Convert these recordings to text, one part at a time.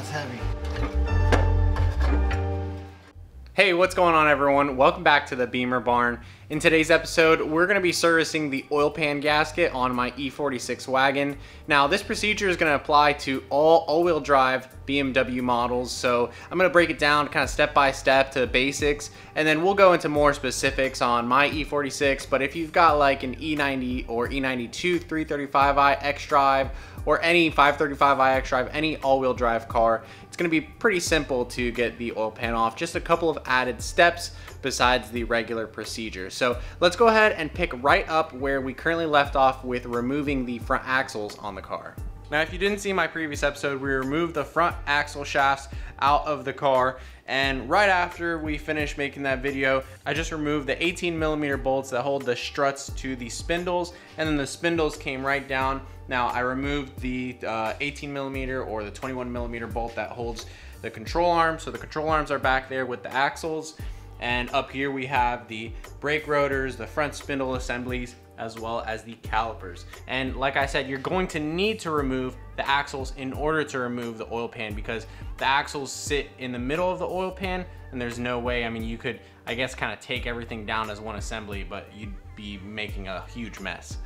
That's heavy. Hey, what's going on everyone? Welcome back to the Bimmer Barn. In today's episode, we're going to be servicing the oil pan gasket on my E46 wagon. Now, this procedure is going to apply to all all-wheel drive BMW models, so I'm going to break it down kind of step by step to the basics, and then we'll go into more specifics on my E46, but if you've got like an E90 or E92 335i X Drive, or any 535i X Drive, any all-wheel drive car, going to be pretty simple to get the oil pan off. Just a couple of added steps besides the regular procedure. So let's go ahead and pick right up where we currently left off with removing the front axles on the car. Now, if you didn't see my previous episode, we removed the front axle shafts out of the car. And right after we finished making that video, I just removed the 18 millimeter bolts that hold the struts to the spindles. And then the spindles came right down. Now I removed the uh, 18 millimeter or the 21 millimeter bolt that holds the control arm. So the control arms are back there with the axles. And up here we have the brake rotors, the front spindle assemblies, as well as the calipers. And like I said, you're going to need to remove the axles in order to remove the oil pan because the axles sit in the middle of the oil pan and there's no way, I mean, you could, I guess, kind of take everything down as one assembly, but you'd be making a huge mess.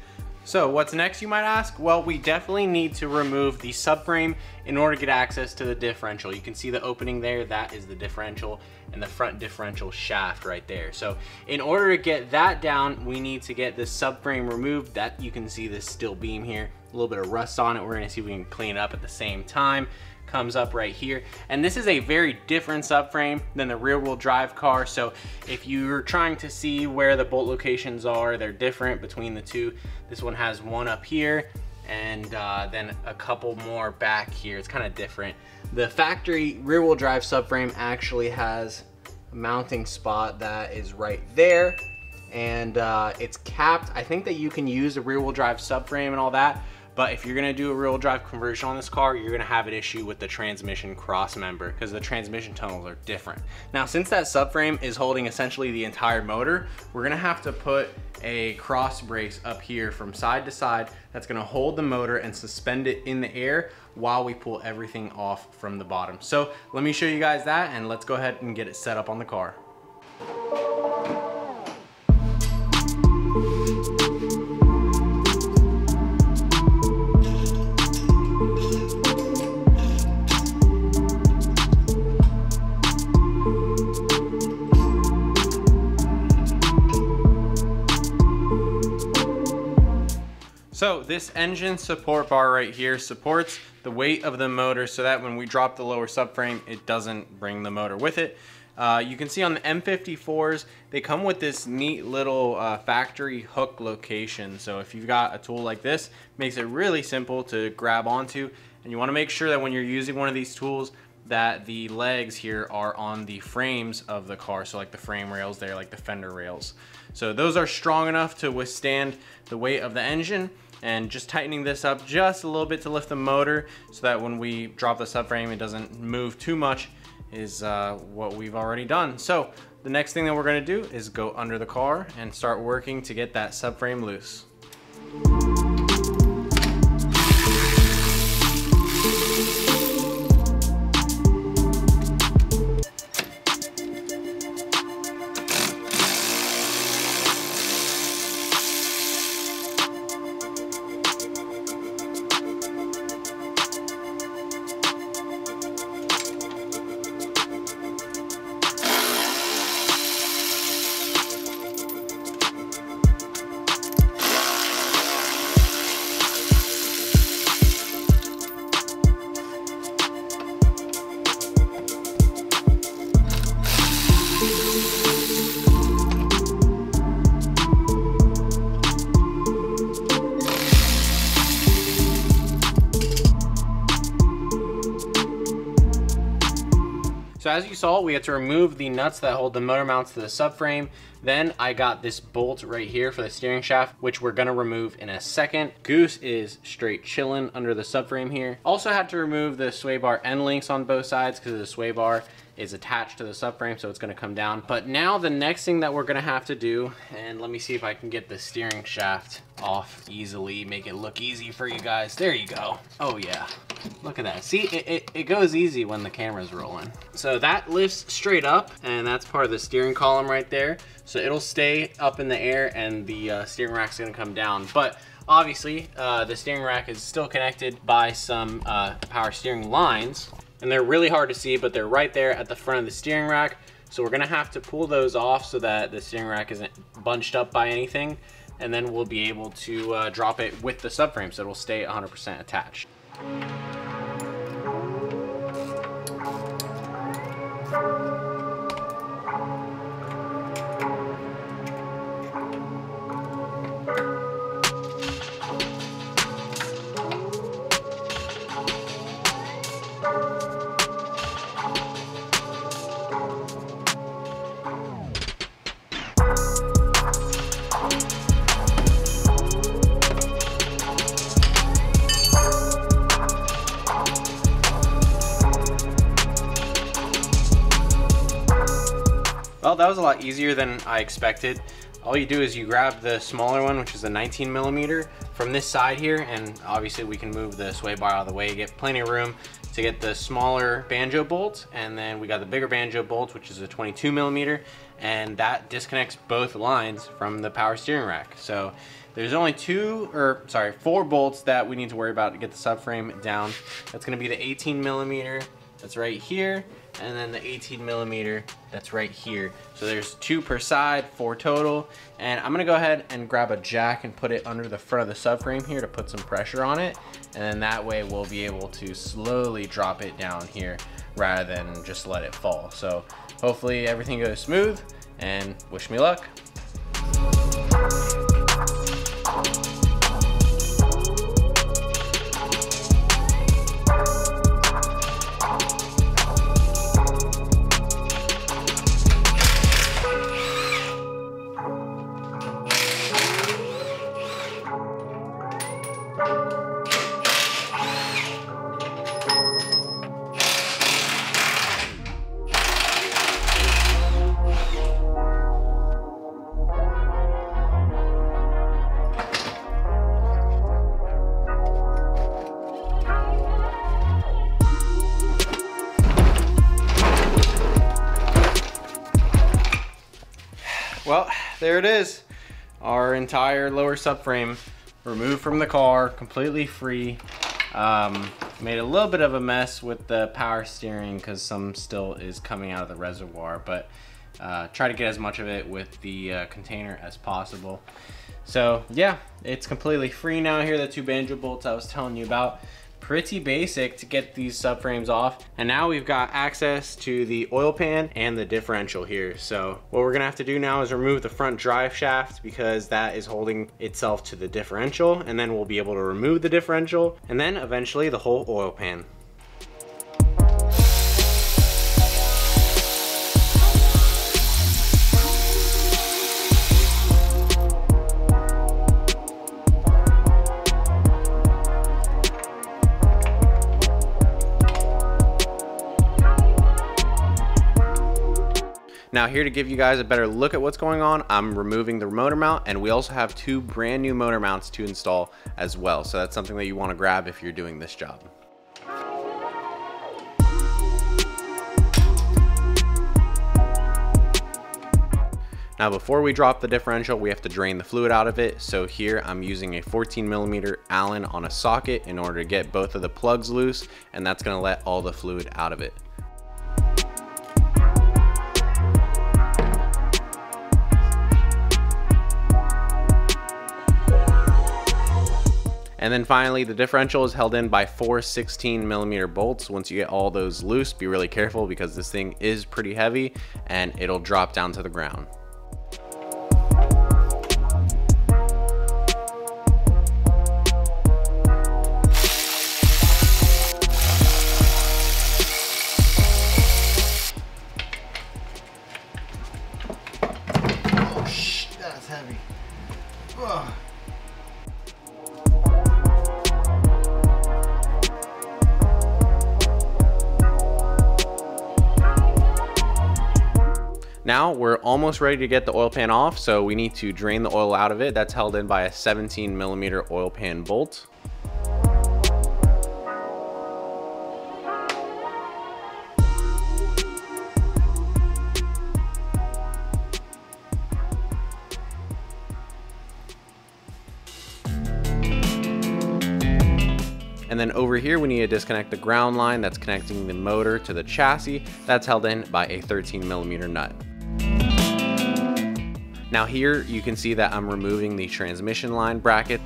So what's next you might ask? Well, we definitely need to remove the subframe in order to get access to the differential. You can see the opening there, that is the differential and the front differential shaft right there. So in order to get that down, we need to get this subframe removed. That you can see this steel beam here, a little bit of rust on it. We're gonna see if we can clean it up at the same time comes up right here. And this is a very different subframe than the rear wheel drive car. So if you're trying to see where the bolt locations are, they're different between the two. This one has one up here and uh, then a couple more back here. It's kind of different. The factory rear wheel drive subframe actually has a mounting spot that is right there and uh, it's capped. I think that you can use a rear wheel drive subframe and all that, but if you're gonna do a real drive conversion on this car, you're gonna have an issue with the transmission cross member because the transmission tunnels are different. Now, since that subframe is holding essentially the entire motor, we're gonna have to put a cross brace up here from side to side that's gonna hold the motor and suspend it in the air while we pull everything off from the bottom. So let me show you guys that and let's go ahead and get it set up on the car. So this engine support bar right here supports the weight of the motor so that when we drop the lower subframe, it doesn't bring the motor with it. Uh, you can see on the M54s, they come with this neat little uh, factory hook location. So if you've got a tool like this, makes it really simple to grab onto. And you wanna make sure that when you're using one of these tools, that the legs here are on the frames of the car. So like the frame rails there, like the fender rails. So those are strong enough to withstand the weight of the engine and just tightening this up just a little bit to lift the motor so that when we drop the subframe it doesn't move too much is uh, what we've already done. So the next thing that we're gonna do is go under the car and start working to get that subframe loose. So as you saw, we had to remove the nuts that hold the motor mounts to the subframe. Then I got this bolt right here for the steering shaft, which we're gonna remove in a second. Goose is straight chilling under the subframe here. Also had to remove the sway bar end links on both sides because the sway bar is attached to the subframe, so it's gonna come down. But now the next thing that we're gonna have to do, and let me see if I can get the steering shaft off easily, make it look easy for you guys. There you go. Oh yeah. Look at that. See, it, it, it, goes easy when the camera's rolling. So that lifts straight up and that's part of the steering column right there. So it'll stay up in the air and the uh, steering rack's gonna come down. But obviously, uh, the steering rack is still connected by some uh, power steering lines and they're really hard to see, but they're right there at the front of the steering rack. So we're gonna have to pull those off so that the steering rack isn't bunched up by anything. And then we'll be able to uh, drop it with the subframe so it'll stay 100% attached. That was a lot easier than I expected. All you do is you grab the smaller one, which is a 19 millimeter from this side here, and obviously we can move the sway bar out of the way, get plenty of room to get the smaller banjo bolt, and then we got the bigger banjo bolt, which is a 22 millimeter, and that disconnects both lines from the power steering rack. So there's only two, or sorry, four bolts that we need to worry about to get the subframe down. That's gonna be the 18 millimeter, that's right here, and then the 18 millimeter that's right here. So there's two per side, four total. And I'm gonna go ahead and grab a jack and put it under the front of the subframe here to put some pressure on it. And then that way we'll be able to slowly drop it down here rather than just let it fall. So hopefully everything goes smooth and wish me luck. There it is. Our entire lower subframe removed from the car, completely free. Um, made a little bit of a mess with the power steering because some still is coming out of the reservoir, but uh, try to get as much of it with the uh, container as possible. So yeah, it's completely free now here, the two banjo bolts I was telling you about pretty basic to get these subframes off. And now we've got access to the oil pan and the differential here. So what we're gonna have to do now is remove the front drive shaft because that is holding itself to the differential and then we'll be able to remove the differential and then eventually the whole oil pan. Now here to give you guys a better look at what's going on, I'm removing the motor mount and we also have two brand new motor mounts to install as well. So that's something that you wanna grab if you're doing this job. Now before we drop the differential, we have to drain the fluid out of it. So here I'm using a 14 millimeter Allen on a socket in order to get both of the plugs loose and that's gonna let all the fluid out of it. And then finally, the differential is held in by four 16 millimeter bolts. Once you get all those loose, be really careful because this thing is pretty heavy and it'll drop down to the ground. Oh, that's heavy. Ugh. now we're almost ready to get the oil pan off. So we need to drain the oil out of it. That's held in by a 17 millimeter oil pan bolt. And then over here, we need to disconnect the ground line that's connecting the motor to the chassis. That's held in by a 13 millimeter nut. Now here you can see that I'm removing the transmission line bracket.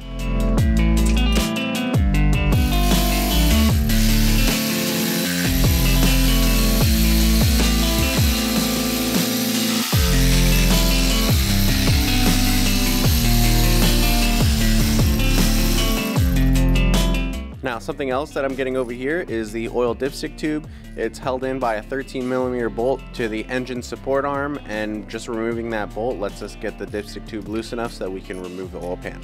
Now something else that I'm getting over here is the oil dipstick tube. It's held in by a 13 millimeter bolt to the engine support arm and just removing that bolt lets us get the dipstick tube loose enough so that we can remove the oil pan.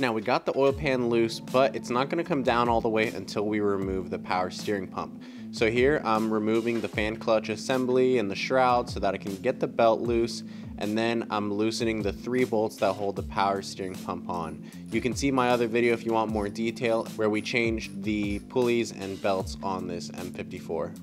Now we got the oil pan loose, but it's not gonna come down all the way until we remove the power steering pump. So here I'm removing the fan clutch assembly and the shroud so that I can get the belt loose and then I'm loosening the three bolts that hold the power steering pump on. You can see my other video if you want more detail where we changed the pulleys and belts on this M54.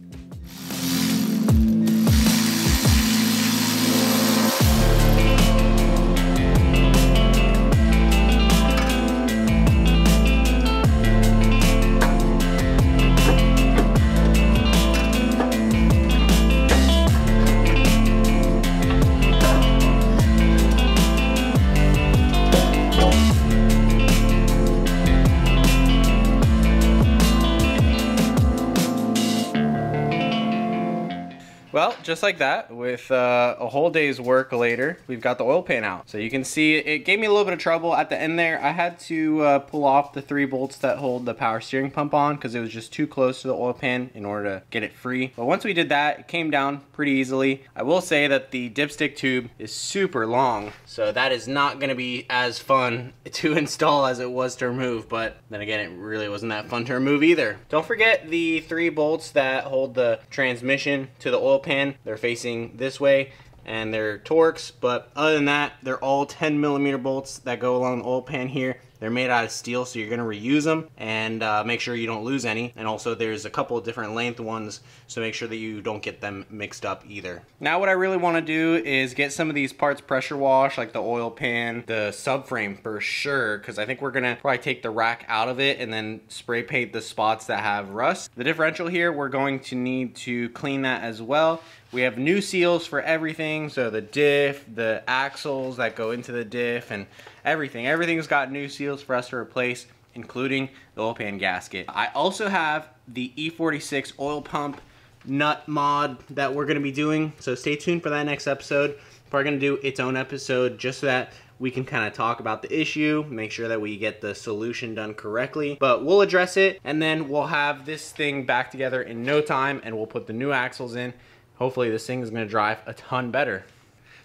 Well, just like that, with uh, a whole day's work later, we've got the oil pan out. So you can see it gave me a little bit of trouble at the end there. I had to uh, pull off the three bolts that hold the power steering pump on because it was just too close to the oil pan in order to get it free. But once we did that, it came down pretty easily. I will say that the dipstick tube is super long, so that is not going to be as fun to install as it was to remove. But then again, it really wasn't that fun to remove either. Don't forget the three bolts that hold the transmission to the oil pan pan. They're facing this way and they're Torx, but other than that, they're all 10 millimeter bolts that go along the oil pan here. They're made out of steel, so you're gonna reuse them and uh, make sure you don't lose any. And also there's a couple of different length ones, so make sure that you don't get them mixed up either. Now what I really wanna do is get some of these parts pressure washed, like the oil pan, the subframe for sure, because I think we're gonna probably take the rack out of it and then spray paint the spots that have rust. The differential here, we're going to need to clean that as well. We have new seals for everything, so the diff, the axles that go into the diff, and everything. Everything's got new seals for us to replace, including the oil pan gasket. I also have the E46 oil pump nut mod that we're gonna be doing, so stay tuned for that next episode. We're gonna do its own episode just so that we can kind of talk about the issue, make sure that we get the solution done correctly. But we'll address it and then we'll have this thing back together in no time and we'll put the new axles in hopefully this thing is to drive a ton better.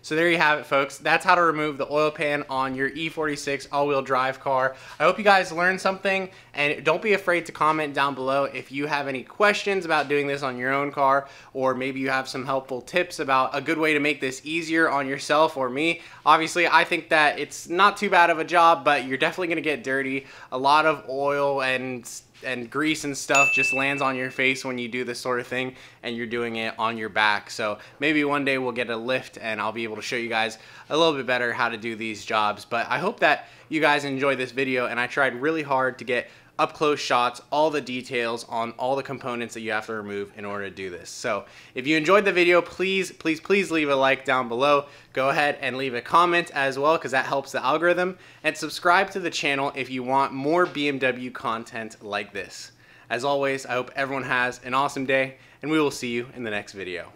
So there you have it, folks. That's how to remove the oil pan on your E46 all-wheel drive car. I hope you guys learned something, and don't be afraid to comment down below if you have any questions about doing this on your own car, or maybe you have some helpful tips about a good way to make this easier on yourself or me. Obviously, I think that it's not too bad of a job, but you're definitely going to get dirty. A lot of oil and and grease and stuff just lands on your face when you do this sort of thing and you're doing it on your back. So maybe one day we'll get a lift and I'll be able to show you guys a little bit better how to do these jobs. But I hope that you guys enjoyed this video and I tried really hard to get up close shots, all the details on all the components that you have to remove in order to do this. So if you enjoyed the video, please, please, please leave a like down below. Go ahead and leave a comment as well because that helps the algorithm. And subscribe to the channel if you want more BMW content like this. As always, I hope everyone has an awesome day and we will see you in the next video.